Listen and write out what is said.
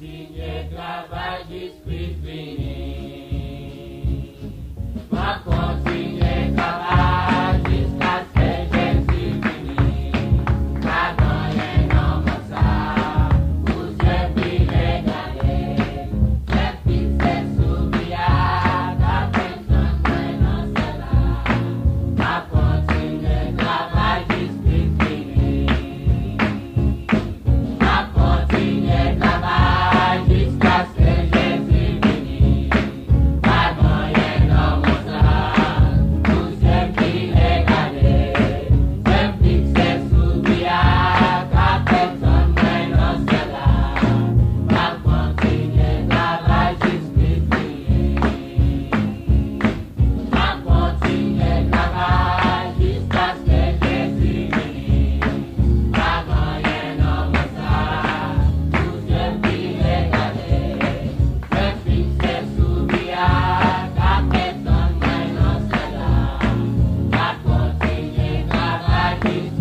Monsigny Gravage is happy.